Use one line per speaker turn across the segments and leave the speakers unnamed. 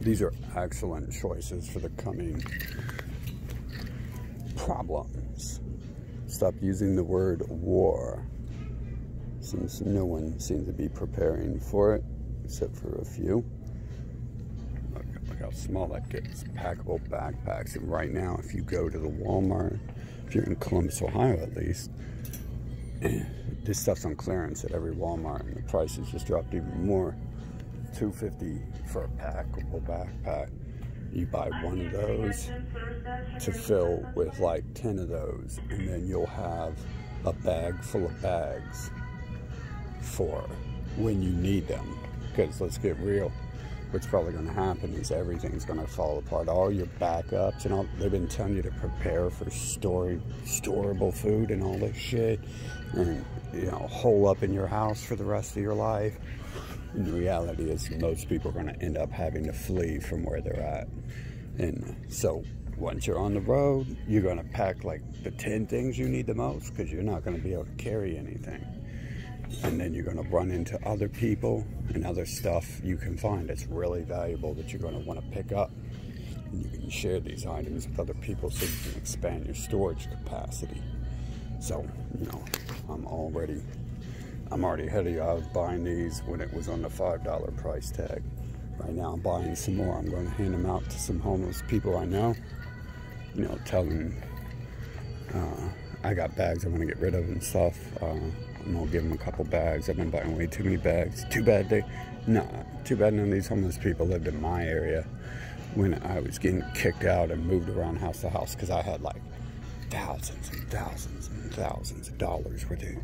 these are excellent choices for the coming problems. Stop using the word war since no one seems to be preparing for it except for a few. Look, look how small that gets. Packable backpacks. And right now, if you go to the Walmart, if you're in Columbus, Ohio at least, this stuff's on clearance at every Walmart and the prices just dropped even more. 250 for a packable backpack. You buy one of those to fill with like 10 of those, and then you'll have a bag full of bags for when you need them. Because let's get real, what's probably going to happen is everything's going to fall apart. All your backups and all, they've been telling you to prepare for storing, storable food and all this shit. And, you know, hole up in your house for the rest of your life. The reality is most people are going to end up having to flee from where they're at. And so once you're on the road, you're going to pack like the 10 things you need the most because you're not going to be able to carry anything. And then you're going to run into other people and other stuff you can find that's really valuable that you're going to want to pick up. And you can share these items with other people so you can expand your storage capacity. So, you know, I'm already I'm already ahead of you. I was buying these when it was on the $5 price tag. Right now I'm buying some more. I'm going to hand them out to some homeless people I know. You know, tell them uh, I got bags I'm going to get rid of and stuff. Uh, I'm going to give them a couple bags. I've been buying way too many bags. Too bad they, nah, too bad none of these homeless people lived in my area when I was getting kicked out and moved around house to house because I had like thousands and thousands and thousands of dollars worth of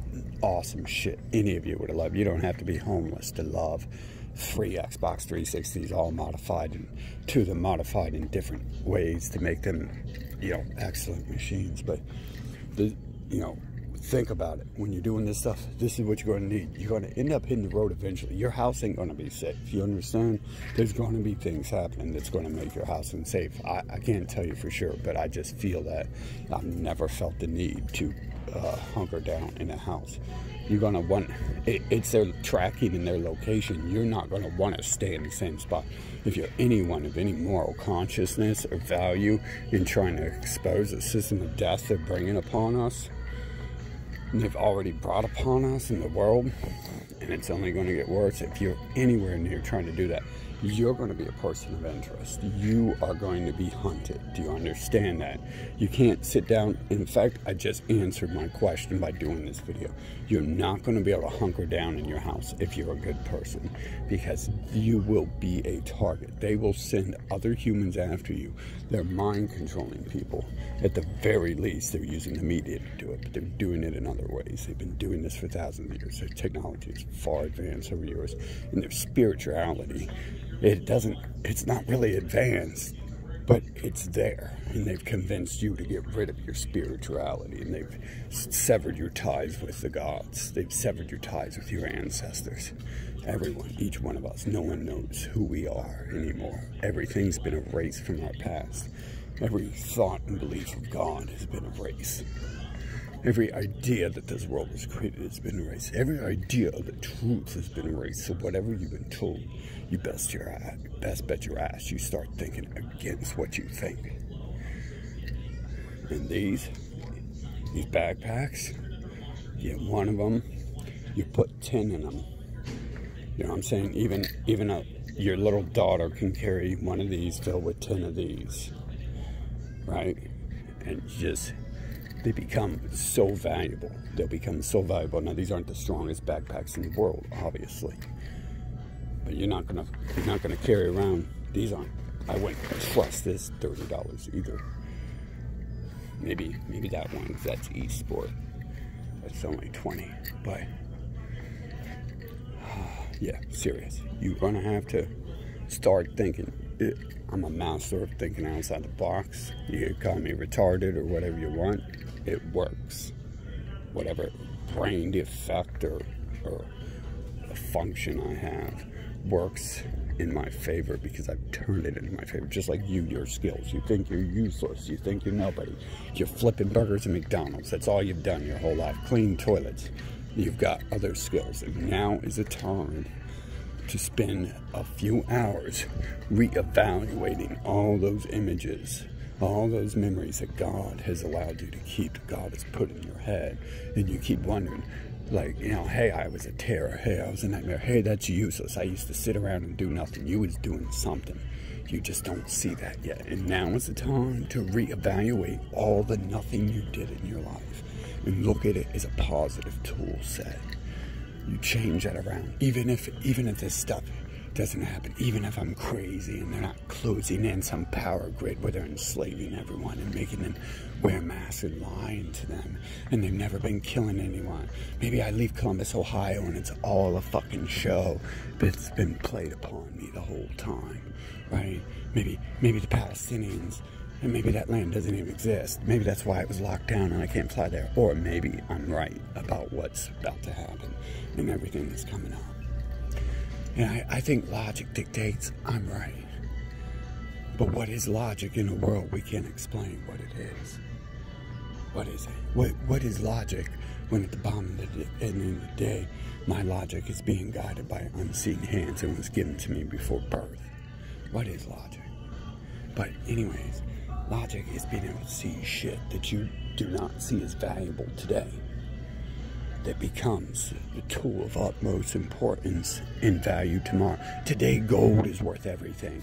awesome shit any of you would have loved. You don't have to be homeless to love free Xbox 360s, all modified and to them modified in different ways to make them, you know, excellent machines. But the, you know, think about it. When you're doing this stuff, this is what you're going to need. You're going to end up hitting the road eventually. Your house ain't going to be safe. You understand? There's going to be things happening that's going to make your house unsafe. I, I can't tell you for sure, but I just feel that I've never felt the need to uh, hunker down in a house. You're going to want, it, it's their tracking and their location. You're not going to want to stay in the same spot. If you're anyone of any moral consciousness or value in trying to expose the system of death they're bringing upon us, they've already brought upon us in the world, and it's only going to get worse if you're anywhere near trying to do that. You're going to be a person of interest. You are going to be hunted. Do you understand that? You can't sit down. In fact, I just answered my question by doing this video. You're not going to be able to hunker down in your house if you're a good person because you will be a target. They will send other humans after you. They're mind controlling people. At the very least, they're using the media to do it, but they're doing it in other ways. They've been doing this for thousands of years. Their technology is far advanced over years, and their spirituality, it doesn't, it's not really advanced, but it's there. And they've convinced you to get rid of your spirituality, and they've severed your ties with the gods. They've severed your ties with your ancestors. Everyone, each one of us, no one knows who we are anymore. Everything's been erased from our past. Every thought and belief of God has been erased. Every idea that this world was created has been erased. Every idea of the truth has been erased. So whatever you've been told, you best your best bet your ass you start thinking against what you think. And these, these backpacks, get one of them, you put 10 in them. You know what I'm saying? Even, even a, your little daughter can carry one of these filled with 10 of these right? And just, they become so valuable. They'll become so valuable. Now, these aren't the strongest backpacks in the world, obviously. But you're not gonna, you're not gonna carry around, these aren't, I wouldn't trust this $30 either. Maybe, maybe that one, that's Eastsport. That's only 20, but yeah, serious. You're gonna have to start thinking eh, I'm a master of thinking outside the box. You can call me retarded or whatever you want. It works. Whatever brain defect or, or function I have works in my favor because I've turned it into my favor. Just like you, your skills. You think you're useless. You think you're nobody. You're flipping burgers at McDonald's. That's all you've done your whole life. Clean toilets. You've got other skills. And now is a time to spend a few hours reevaluating all those images, all those memories that God has allowed you to keep, God has put in your head, and you keep wondering, like, you know, hey, I was a terror. Hey, I was a nightmare. Hey, that's useless. I used to sit around and do nothing. You was doing something. You just don't see that yet. And now is the time to reevaluate all the nothing you did in your life and look at it as a positive tool set. You change that around. Even if even if this stuff doesn't happen, even if I'm crazy and they're not closing in some power grid where they're enslaving everyone and making them wear masks and lying to them, and they've never been killing anyone. Maybe I leave Columbus, Ohio, and it's all a fucking show, it's been played upon me the whole time, right? Maybe, maybe the Palestinians and maybe that land doesn't even exist. Maybe that's why it was locked down and I can't fly there. Or maybe I'm right about what's about to happen and everything that's coming up. And I, I think logic dictates I'm right. But what is logic in a world we can't explain what it is? What is it? What, what is logic when at the bottom of the end of the day, my logic is being guided by unseen hands and was given to me before birth? What is logic? But anyways, logic is being able to see shit that you do not see as valuable today that becomes the tool of utmost importance and value tomorrow. Today, gold is worth everything.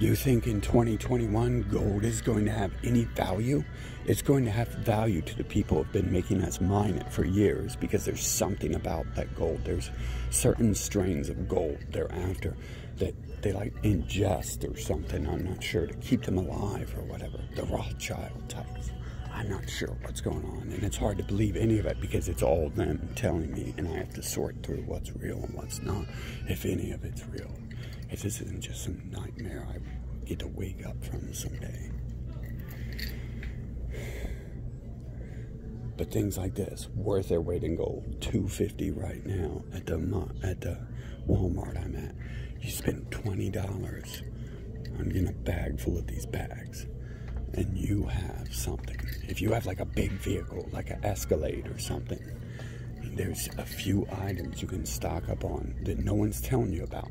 You think in 2021 gold is going to have any value? It's going to have value to the people who have been making us mine it for years because there's something about that gold. There's certain strains of gold they're after that they like ingest or something, I'm not sure, to keep them alive or whatever. The Rothschild types. I'm not sure what's going on, and it's hard to believe any of it because it's all them telling me, and I have to sort through what's real and what's not, if any of it's real. If this isn't just some nightmare I get to wake up from someday. But things like this, worth their weight in gold, 250 right now at the at the Walmart I'm at. You spend $20 on getting a bag full of these bags and you have something. If you have like a big vehicle, like an Escalade or something, there's a few items you can stock up on that no one's telling you about.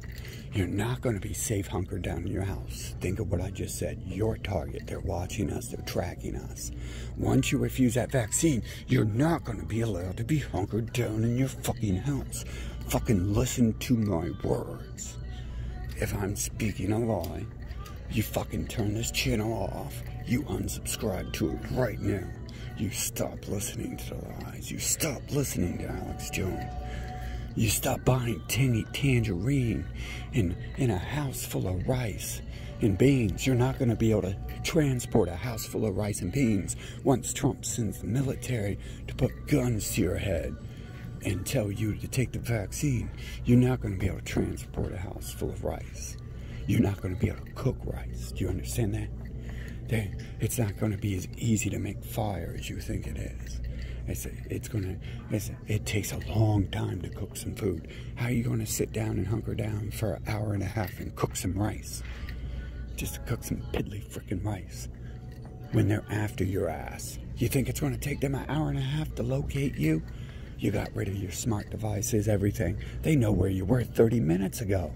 You're not going to be safe hunkered down in your house. Think of what I just said. Your target. They're watching us. They're tracking us. Once you refuse that vaccine, you're not going to be allowed to be hunkered down in your fucking house. Fucking listen to my words. If I'm speaking a lie, you fucking turn this channel off you unsubscribe to it right now. You stop listening to the lies. You stop listening to Alex Jones. You stop buying tangy tangerine in, in a house full of rice and beans. You're not going to be able to transport a house full of rice and beans once Trump sends the military to put guns to your head and tell you to take the vaccine. You're not going to be able to transport a house full of rice. You're not going to be able to cook rice. Do you understand that? They, it's not going to be as easy to make fire as you think it is. It's, it's going to, it takes a long time to cook some food. How are you going to sit down and hunker down for an hour and a half and cook some rice? Just to cook some piddly freaking rice when they're after your ass. You think it's going to take them an hour and a half to locate you? You got rid of your smart devices, everything. They know where you were 30 minutes ago.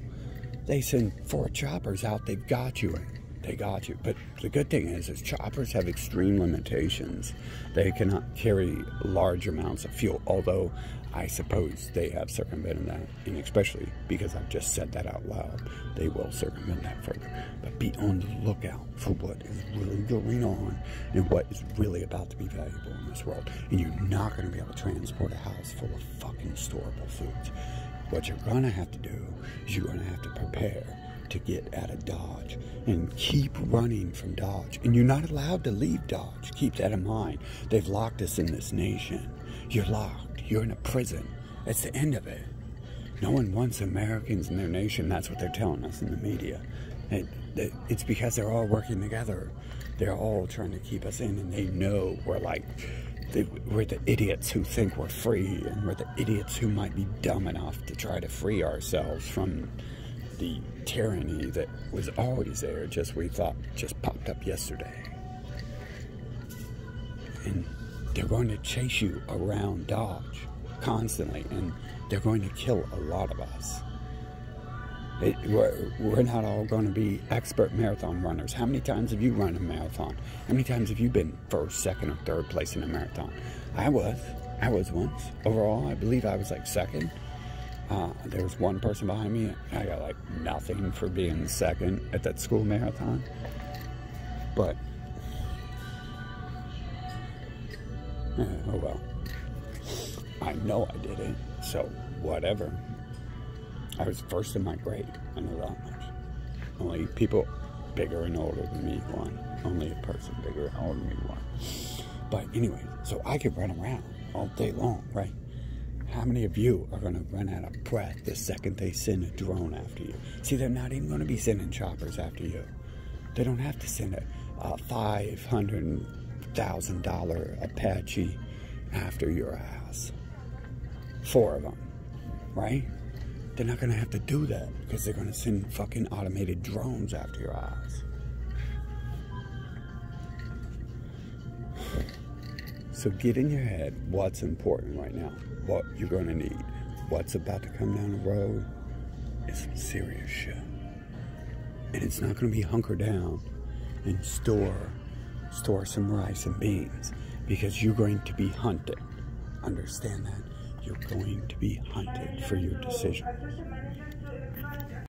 They send four choppers out, they've got you they got you. But the good thing is, is choppers have extreme limitations. They cannot carry large amounts of fuel, although I suppose they have circumvented that, and especially because I've just said that out loud, they will circumvent that further. But be on the lookout for what is really going on and what is really about to be valuable in this world. And you're not going to be able to transport a house full of fucking storable foods. What you're going to have to do is you're going to have to prepare to get out of Dodge and keep running from Dodge. And you're not allowed to leave Dodge. Keep that in mind. They've locked us in this nation. You're locked. You're in a prison. That's the end of it. No one wants Americans in their nation. That's what they're telling us in the media. It, it, it's because they're all working together. They're all trying to keep us in, and they know we're like, they, we're the idiots who think we're free, and we're the idiots who might be dumb enough to try to free ourselves from the tyranny that was always there, just we thought just popped up yesterday. And they're going to chase you around Dodge constantly, and they're going to kill a lot of us. It, we're, we're not all going to be expert marathon runners. How many times have you run a marathon? How many times have you been first, second, or third place in a marathon? I was. I was once. Overall, I believe I was like second. Uh, there was one person behind me. I got like nothing for being second at that school marathon. But, oh well. I know I did it, so whatever. I was first in my grade. I know that much. Only people bigger and older than me won. Only a person bigger and older than me won. But anyway, so I could run around all day long, right? How many of you are going to run out of breath the second they send a drone after you? See, they're not even going to be sending choppers after you. They don't have to send a, a $500,000 Apache after your ass. Four of them, right? They're not going to have to do that because they're going to send fucking automated drones after your ass. So get in your head what's important right now, what you're going to need, what's about to come down the road is some serious shit. And it's not going to be hunker down and store store some rice and beans because you're going to be hunted. Understand that? You're going to be hunted for your decision.